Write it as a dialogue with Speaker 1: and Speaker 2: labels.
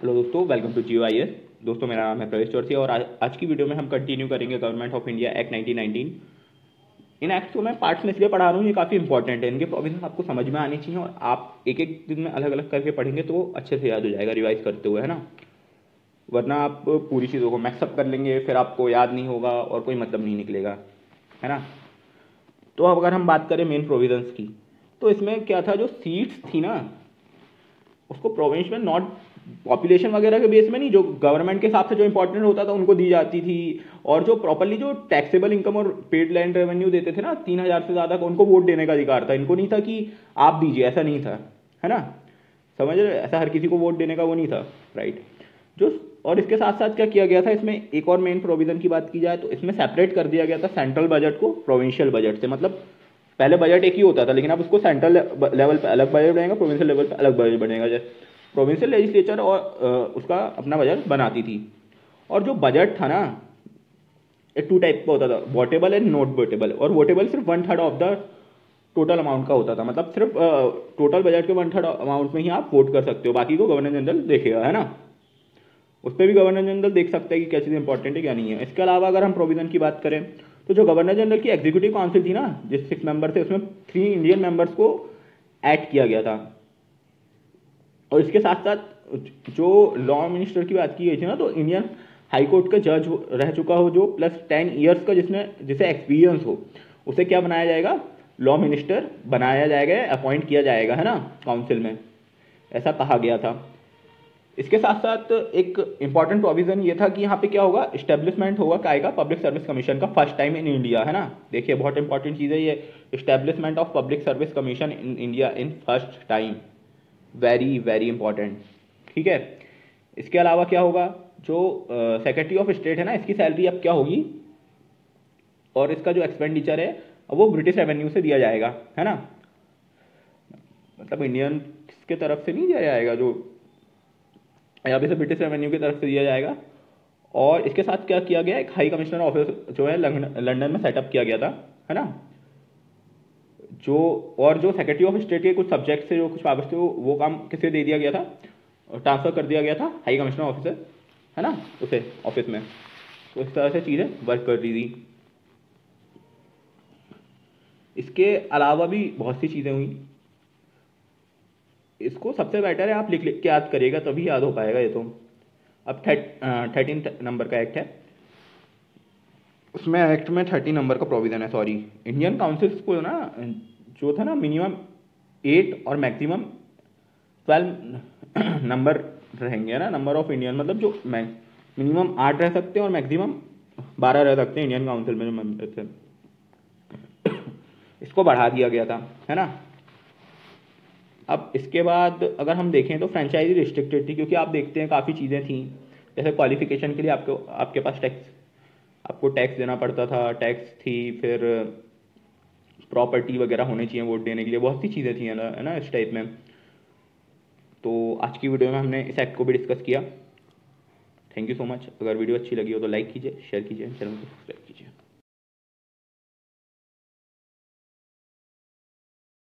Speaker 1: Hello दोस्तों welcome to Geo I S दोस्तों मेरा नाम है प्रवेश चौरसी और आज, की वीडियो में हम कंटिन्यू करेंगे गवर्नमेंट ऑफ़ इंडिया एक्ट 1919 इन एक्ट को मैं पार्ट्स में इसलिए पढ़ा रहा हूँ ये काफ़ी इंपॉर्टेंट है। इनके प्रोविज़न आपको समझ में आनी चाहिए और आप एक एक दिन में अलग अलग करके पढ़ेंगे तो अच्छे से याद हो जाएगा रिवाइज करते हुए है ना? वरना आप पूरी चीज़ों को मैक्सअप कर लेंगे फिर आपको याद नहीं होगा और कोई मतलब नहीं निकलेगा है ना? तो अब अगर हम बात करें मेन प्रोविजंस की तो इसमें क्या था जो सीट्स थी ना उसको प्रोविंस में नॉट पॉपुलेशन वगैरह के बेस में नहीं, जो गवर्नमेंट के हिसाब से जो इंपॉर्टेंट होता था, उनको दी जाती थी। और जो प्रॉपरली जो टैक्सेबल इनकम और पेड लैंड रेवेन्यू देते थे ना, तीन हज़ार से ज़्यादा, उनको वोट देने का अधिकार था। इनको नहीं था कि आप दीजिए, ऐसा नहीं था, है ना? समझ रहे ऐसा हर किसी को वोट देने का वो नहीं था राइट जो और इसके साथ साथ क्या किया गया था? इसमें एक और मेन प्रोविज़न की बात की जाए तो इसमें सेपरेट कर दिया गया था सेंट्रल बजट को प्रोविंशियल बजट से। मतलब पहले बजट एक ही होता था, लेकिन अब उसको सेंट्रल लेवल पे अलग बजट बनेगा प्रोविंशियल लेवल पे अलग बजट बनेगा। जैसे प्रोविंशियल लेजिस्लेचर और उसका अपना बजट बनाती थी। और जो बजट था ना एक टू टाइप का होता था वोटेबल एंड नॉट वोटेबल और वोटेबल सिर्फ़ one third of the total amount का होता था। मतलब सिर्फ़ टोटल बजट के वन थर्ड अमाउंट में ही आप वोट कर सकते हो। बाकी को गवर्नर जनरल देखेगा, है ना? उस पर भी गवर्नर जनरल देख सकते हैं कि क्या चीज़ इंपॉर्टेंट है क्या नहीं है। इसके अलावा अगर हम प्रोविज़न की बात करें तो जो गवर्नर जनरल की एग्जीक्यूटिव काउंसिल थी ना, जिस सिक्स मेंबर थे, उसमें थ्री इंडियन मेंबर्स को ऐड किया गया था। और इसके साथ साथ जो लॉ मिनिस्टर की बात की गई थी ना तो इंडियन हाई कोर्ट का जज रह चुका हो जो प्लस टेन ईयर्स का जिसने, जिसे एक्सपीरियंस हो, उसे क्या बनाया जाएगा? लॉ मिनिस्टर बनाया जाएगा अपॉइंट किया जाएगा, है ना काउंसिल में। ऐसा कहा गया था। इसके साथ साथ एक इंपॉर्टेंट प्रोविज़न ये था कि यहाँ पे क्या होगा? इस्टेब्लिशमेंट होगा क्या आएगा पब्लिक सर्विस कमीशन का फ़र्स्ट टाइम इन इंडिया है ना? देखिए, बहुत इंपॉर्टेंट चीज़ है ये। Establishment of public service commission in India in first time very very important ठीक है? इसके अलावा क्या होगा? जो सेक्रेटरी ऑफ़ स्टेट है ना, इसकी सैलरी अब क्या होगी? और इसका जो एक्सपेंडिचर है वो ब्रिटिश रेवेन्यू से दिया जाएगा, है ना? मतलब इंडियन के तरफ़ से नहीं दिया जाएगा, जो यहाँ पे ब्रिटिश रेवेन्यू की तरफ़ से दिया जाएगा। और इसके साथ क्या किया गया? एक हाई कमिश्नर ऑफ़िस जो है लंडन में सेटअप किया गया था, है ना? जो, और जो सेक्रेटरी ऑफ़ स्टेट के कुछ सब्जेक्ट से जो कुछ पावर्स थे, वो वो काम किसे दे दिया गया था? ट्रांसफ़र कर दिया गया था हाई कमिश्नर ऑफिसर है ना? उसे ऑफ़िस में। तो इस तरह से चीज़ें वर्क कर दी थी। इसके अलावा भी बहुत सी चीज़ें हुई। इसको सबसे बेटर है, आप लिख लिख के याद करिएगा, तभी याद हो पाएगा ये तो। अब थर्टीन नंबर का एक्ट है। उसमें एक्ट में थर्टी नंबर का प्रोविज़न है सॉरी इंडियन काउंसिल्स को ना, जो था ना मिनिमम एट और मैक्सिमम ट्वेल्व नंबर रहेंगे ना नंबर ऑफ़ इंडियन मतलब जो मिनिमम आठ रह सकते हैं और मैक्सिमम बारह रह सकते हैं इंडियन काउंसिल में जो मेंबर थे। इसको बढ़ा दिया गया था, है ना? अब इसके बाद अगर हम देखें तो फ्रेंचाइजी रिस्ट्रिक्टेड थी, क्योंकि आप देखते हैं काफ़ी चीज़ें थी। जैसे क्वालिफिकेशन के लिए आपको, आपके पास टैक्स आपको टैक्स देना पड़ता था टैक्स थी, फिर प्रॉपर्टी वगैरह होनी चाहिए वोट देने के लिए, बहुत सी चीज़ें थी, है ना इस टाइप में। तो आज की वीडियो में हमने इस एक्ट को भी डिस्कस किया। थैंक यू सो मच अगर वीडियो अच्छी लगी हो तो लाइक कीजिए शेयर कीजिए, चैनल को सब्सक्राइब